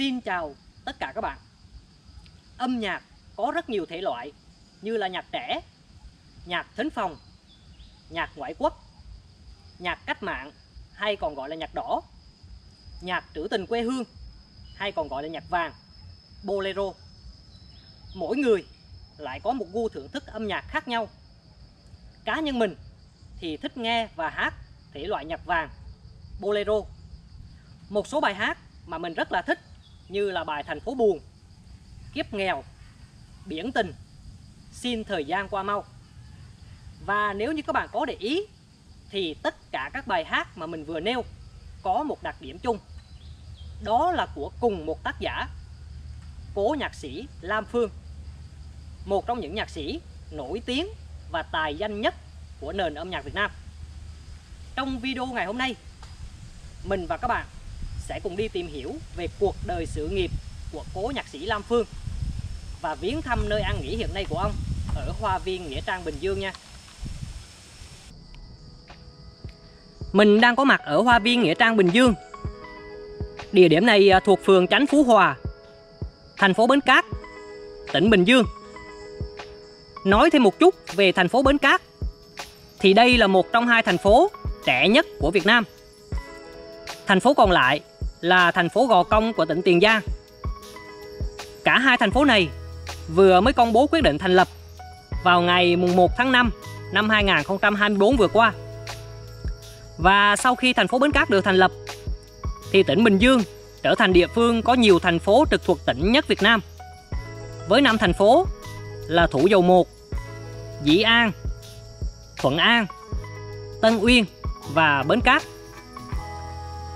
Xin chào tất cả các bạn. Âm nhạc có rất nhiều thể loại như là nhạc trẻ, nhạc thính phòng, nhạc ngoại quốc, nhạc cách mạng hay còn gọi là nhạc đỏ, nhạc trữ tình quê hương hay còn gọi là nhạc vàng, bolero. Mỗi người lại có một gu thưởng thức âm nhạc khác nhau. Cá nhân mình thì thích nghe và hát thể loại nhạc vàng, bolero. Một số bài hát mà mình rất là thích như là bài Thành phố buồn, Kiếp nghèo, Biển tình, Xin thời gian qua mau. Và nếu như các bạn có để ý thì tất cả các bài hát mà mình vừa nêu có một đặc điểm chung. Đó là của cùng một tác giả, cố nhạc sĩ Lam Phương. Một trong những nhạc sĩ nổi tiếng và tài danh nhất của nền âm nhạc Việt Nam. Trong video ngày hôm nay, mình và các bạn sẽ cùng đi tìm hiểu về cuộc đời sự nghiệp của cố nhạc sĩ Lam Phương và viếng thăm nơi ăn nghỉ hiện nay của ông ở Hoa Viên Nghĩa Trang Bình Dương nha. Mình đang có mặt ở Hoa Viên Nghĩa Trang Bình Dương. Địa điểm này à, thuộc phường Chánh Phú Hòa, thành phố Bến Cát, tỉnh Bình Dương. Nói thêm một chút về thành phố Bến Cát thì đây là một trong hai thành phố trẻ nhất của Việt Nam. Thành phố còn lại là thành phố Gò Công của tỉnh Tiền Giang. Cả hai thành phố này vừa mới công bố quyết định thành lập vào ngày mùng 1 tháng 5 năm 2024 vừa qua. Và sau khi thành phố Bến Cát được thành lập thì tỉnh Bình Dương trở thành địa phương có nhiều thành phố trực thuộc tỉnh nhất Việt Nam. Với năm thành phố là Thủ Dầu Một, Dĩ An, Thuận An, Tân Uyên và Bến Cát.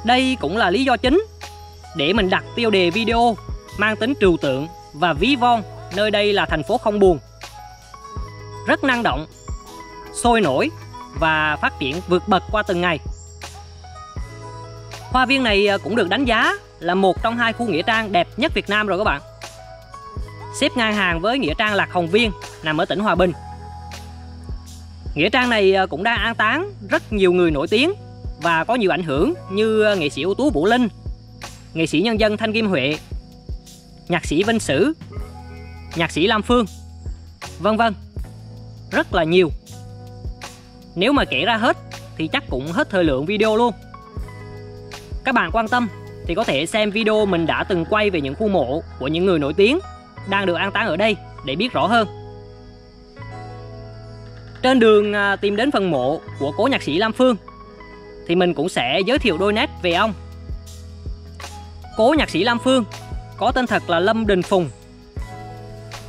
Đây cũng là lý do chính để mình đặt tiêu đề video mang tính trừu tượng và ví von nơi đây là thành phố không buồn. Rất năng động, sôi nổi và phát triển vượt bậc qua từng ngày. Hoa viên này à, cũng được đánh giá là một trong hai khu nghĩa trang đẹp nhất Việt Nam rồi các bạn. Xếp ngang hàng với nghĩa trang Lạc Hồng Viên nằm ở tỉnh Hòa Bình. Nghĩa trang này à, cũng đang an táng rất nhiều người nổi tiếng và có nhiều ảnh hưởng như ờ, nghệ sĩ ưu tú Vũ Linh, nghệ sĩ nhân dân Thanh Kim Huệ, nhạc sĩ Vinh Sử, nhạc sĩ Lam Phương, vân vân. Rất là nhiều. Nếu mà kể ra hết thì chắc cũng hết thời lượng video luôn. Các bạn quan tâm thì có thể xem video mình đã từng quay về những khu mộ của những người nổi tiếng đang được an táng ở đây để biết rõ hơn. Trên đường à, tìm đến phần mộ của cố nhạc sĩ Lam Phương thì mình cũng sẽ giới thiệu đôi nét về ông. Cố nhạc sĩ Lam Phương có tên thật là Lâm Đình Phùng.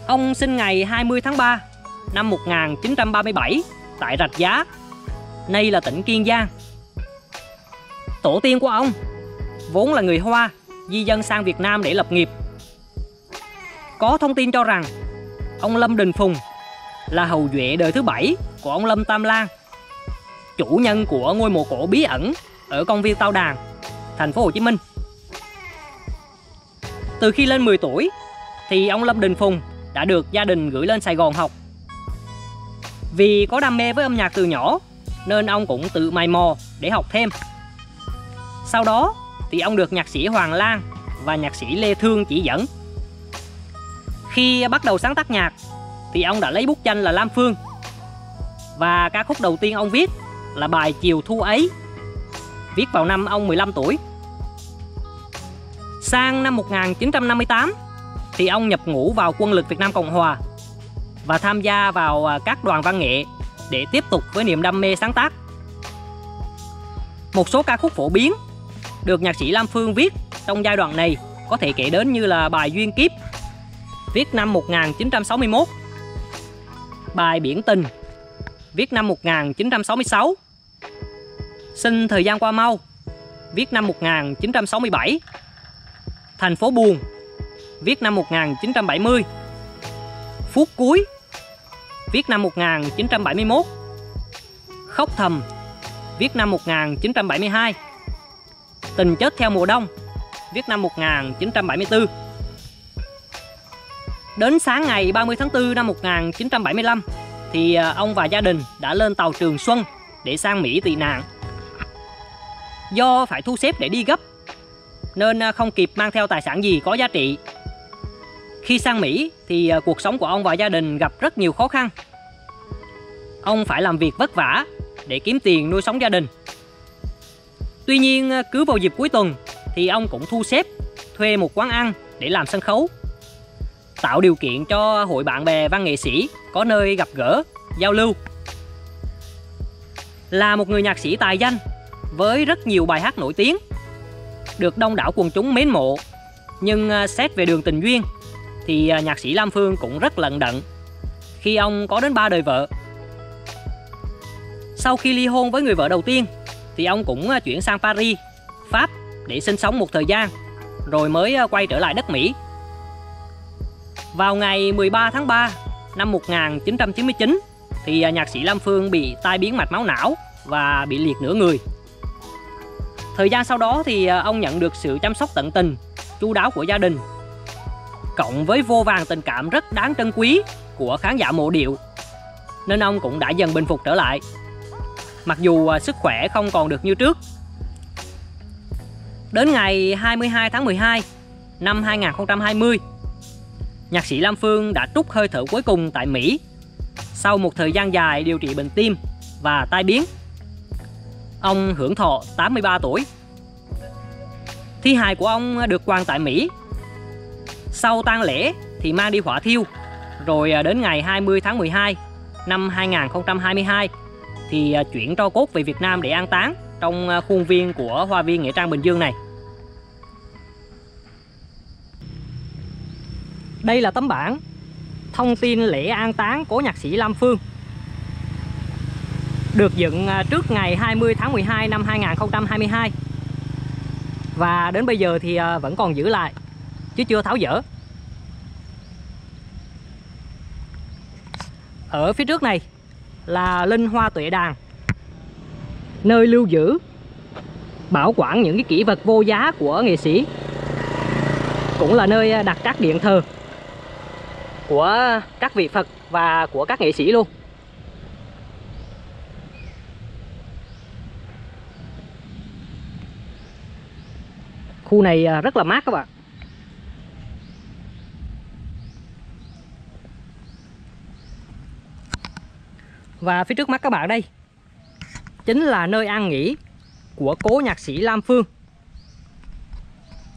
Ông sinh ngày 20 tháng 3 năm 1937 tại Rạch Giá, nay là tỉnh Kiên Giang. Tổ tiên của ông vốn là người Hoa di dân sang Việt Nam để lập nghiệp. Có thông tin cho rằng ông Lâm Đình Phùng là hầu duệ đời thứ bảy của ông Lâm Tam Lan chủ nhân của ngôi mộ cổ bí ẩn ở công viên Tao Đàn, thành phố Hồ Chí Minh. Từ khi lên 10 tuổi thì ông Lâm Đình Phùng đã được gia đình gửi lên Sài Gòn học. Vì có đam mê với âm nhạc từ nhỏ nên ông cũng tự mày mò để học thêm. Sau đó thì ông được nhạc sĩ Hoàng Lan và nhạc sĩ Lê Thương chỉ dẫn. Khi bắt đầu sáng tác nhạc thì ông đã lấy bút danh là Lam Phương. Và ca khúc đầu tiên ông viết là bài Chiều Thu ấy viết vào năm ông 15 tuổi. Sang năm 1958 thì ông nhập ngũ vào quân lực Việt Nam Cộng Hòa và tham gia vào à, các đoàn văn nghệ để tiếp tục với niềm đam mê sáng tác. Một số ca khúc phổ biến được nhạc sĩ Lam Phương viết trong giai đoạn này có thể kể đến như là bài Duyên Kiếp viết năm 1961, bài Biển Tình viết năm 1966 Xin thời gian qua mau. Viết năm 1967 Thành phố buồn. Viết năm 1970 Phút cuối. Viết năm 1971 Khóc thầm. Viết năm 1972 Tình chết theo mùa đông. Viết năm 1974 Đến sáng ngày 30 tháng 4 năm 1975 Thì à, ông và gia đình đã lên tàu Trường Xuân Để sang Mỹ tị nạn. Do phải thu xếp để đi gấp nên à, không kịp mang theo tài sản gì có giá trị. Khi sang Mỹ thì à, cuộc sống của ông và gia đình gặp rất nhiều khó khăn. Ông phải làm việc vất vả để kiếm tiền nuôi sống gia đình. Tuy nhiên à, cứ vào dịp cuối tuần thì ông cũng thu xếp thuê một quán ăn để làm sân khấu tạo điều kiện cho hội bạn bè văn nghệ sĩ có nơi gặp gỡ, giao lưu. Là một người nhạc sĩ tài danh với rất nhiều bài hát nổi tiếng, được đông đảo quần chúng mến mộ, nhưng à, xét về đường tình duyên thì à, nhạc sĩ Lam Phương cũng rất lận đận khi ông có đến ba đời vợ. Sau khi ly hôn với người vợ đầu tiên thì ông cũng à, chuyển sang Paris, Pháp để sinh sống một thời gian rồi mới quay trở lại đất Mỹ vào ngày 13 tháng 3 năm 1999 thì nhạc sĩ Lam Phương bị tai biến mạch máu não và bị liệt nửa người. Thời gian sau đó thì à, ông nhận được sự chăm sóc tận tình, chu đáo của gia đình. Cộng với vô vàng tình cảm rất đáng trân quý của khán giả mộ điệu nên ông cũng đã dần bình phục trở lại. Mặc dù à, sức khỏe không còn được như trước. Đến ngày 22 tháng 12 năm 2020 nhạc sĩ Lam Phương đã trút hơi thở cuối cùng tại Mỹ sau một thời gian dài điều trị bệnh tim và tai biến. Ông hưởng thọ 83 tuổi. Thi hài của ông được quan tại Mỹ. Sau tang lễ thì mang đi hỏa thiêu, rồi à, đến ngày 20 tháng 12 năm 2022 thì à, chuyển tro cốt về Việt Nam để an táng trong à, khuôn viên của Hoa viên Nghĩa Trang Bình Dương này. Đây là tấm bản thông tin lễ an táng của nhạc sĩ Lam Phương được dựng à, trước ngày 20 tháng 12 năm 2022 và đến bây giờ thì à, vẫn còn giữ lại, chứ chưa tháo dỡ. Ở phía trước này là linh hoa tuệ đàn, nơi lưu giữ, bảo quản những cái kỷ vật vô giá của nghệ sĩ, cũng là nơi à, đặt các điện thờ của các vị Phật và của các nghệ sĩ luôn. Khu này à, rất là mát các bạn và phía trước mắt các bạn đây, chính là nơi ăn nghỉ của cố nhạc sĩ Lam Phương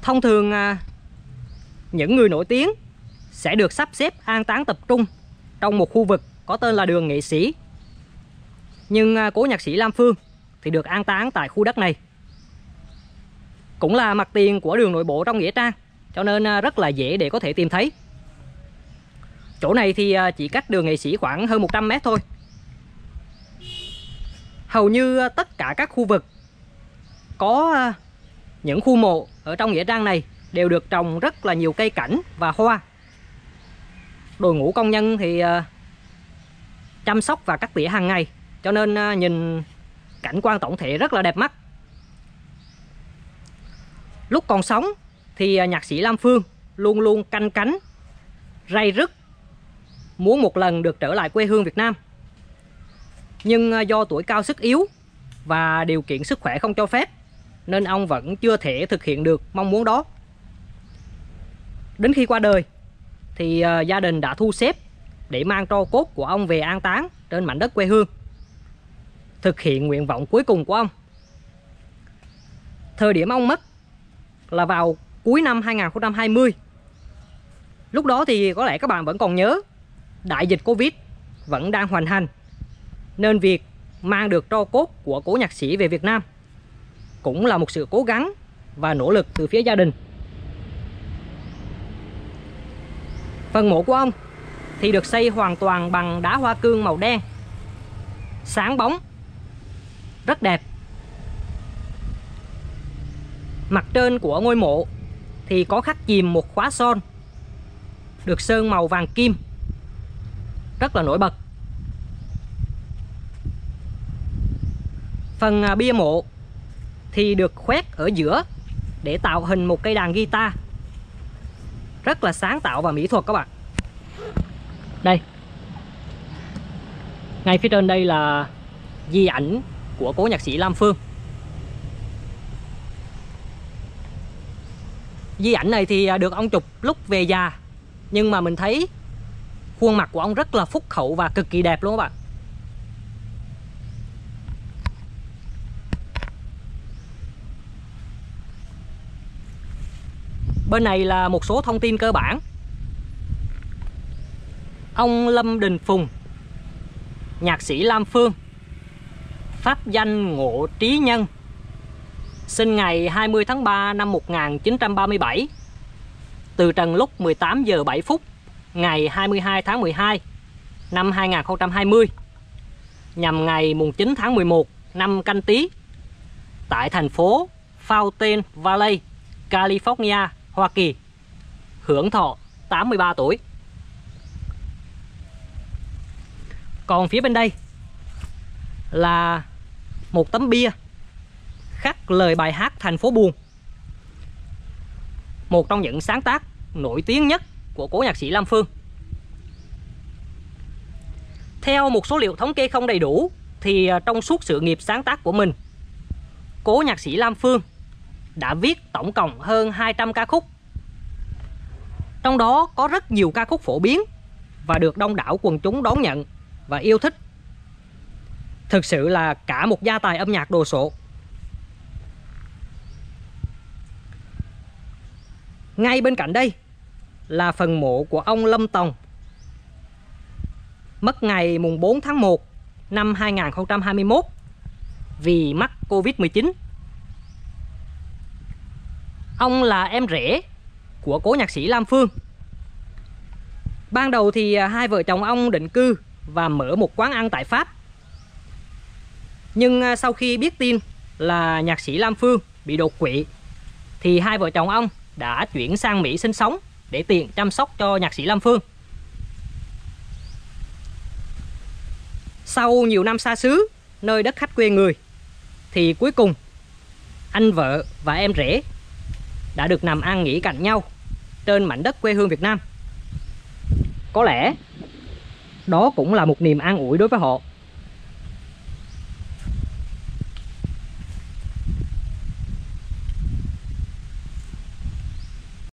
thông thường à, những người nổi tiếng sẽ được sắp xếp an táng tập trung trong một khu vực có tên là đường nghệ sĩ. Nhưng à, cố nhạc sĩ Lam Phương thì được an táng tại khu đất này. Cũng là mặt tiền của đường nội bộ trong Nghĩa Trang, cho nên à, rất là dễ để có thể tìm thấy. Chỗ này thì à, chỉ cách đường nghệ sĩ khoảng hơn 100 mét thôi. Hầu như à, tất cả các khu vực có những khu mộ ở trong Nghĩa Trang này đều được trồng rất là nhiều cây cảnh và hoa đội ngũ công nhân thì chăm sóc và cắt tỉa hàng ngày cho nên nhìn cảnh quan tổng thể rất là đẹp mắt lúc còn sống thì à, nhạc sĩ Lam Phương luôn luôn canh cánh, ray rứt, muốn một lần được trở lại quê hương Việt Nam. Nhưng à, do tuổi cao sức yếu và điều kiện sức khỏe không cho phép, nên ông vẫn chưa thể thực hiện được mong muốn đó. Đến khi qua đời thì à, gia đình đã thu xếp để mang tro cốt của ông về an táng trên mảnh đất quê hương, thực hiện nguyện vọng cuối cùng của ông. Thời điểm ông mất là vào cuối năm 2020 lúc đó thì có lẽ các bạn vẫn còn nhớ, đại dịch Covid vẫn đang hoành hành, nên việc mang được tro cốt của cố nhạc sĩ về Việt Nam cũng là một sự cố gắng và nỗ lực từ phía gia đình. Phần mộ của ông thì được xây hoàn toàn bằng đá hoa cương màu đen, sáng bóng, rất đẹp mặt trên của ngôi mộ thì có khắc chìm một khóa son, được sơn màu vàng kim. Rất là nổi bật. Phần à, bia mộ thì được khoét ở giữa để tạo hình một cây đàn guitar. Rất là sáng tạo và mỹ thuật các bạn. Đây. Ngay phía trên đây là di ảnh của cố nhạc sĩ Lam Phương. Di ảnh này thì à, được ông chụp lúc về già. Nhưng mà mình thấy khuôn mặt của ông rất là phúc hậu và cực kỳ đẹp luôn các bạn. Bên này là một số thông tin cơ bản. Ông Lâm Đình Phùng, nhạc sĩ Lam Phương, pháp danh Ngộ Trí Nhân sinh ngày 20 tháng 3 năm 1937 từ trần lúc 18 giờ 7 phút ngày 22 tháng 12 năm 2020 nhằm ngày mùng 9 tháng 11 năm canh tí tại thành phố Fountain Valley, California, Hoa Kỳ hưởng thọ 83 tuổi. Còn phía bên đây là một tấm bia khắc lời bài hát thành phố buồn. Một trong những sáng tác nổi tiếng nhất của cố nhạc sĩ Lam Phương. Theo một số liệu thống kê không đầy đủ, thì à, trong suốt sự nghiệp sáng tác của mình, cố nhạc sĩ Lam Phương đã viết tổng cộng hơn 200 ca khúc. Trong đó có rất nhiều ca khúc phổ biến và được đông đảo quần chúng đón nhận và yêu thích. Thực sự là cả một gia tài âm nhạc đồ sộ. Ngay bên cạnh đây là phần mộ của ông Lâm Tòng mất ngày mùng 4 tháng 1 năm 2021 vì mắc Covid-19. Ông là em rể của cố nhạc sĩ Lam Phương. Ban đầu thì à, hai vợ chồng ông định cư và mở một quán ăn tại Pháp. Nhưng à, sau khi biết tin là nhạc sĩ Lam Phương bị đột quỵ thì hai vợ chồng ông đã chuyển sang Mỹ sinh sống để tiện chăm sóc cho nhạc sĩ Lam Phương. Sau nhiều năm xa xứ, nơi đất khách quê người, thì cuối cùng anh vợ và em rể đã được nằm an nghỉ cạnh nhau trên mảnh đất quê hương Việt Nam. Có lẽ đó cũng là một niềm an ủi đối với họ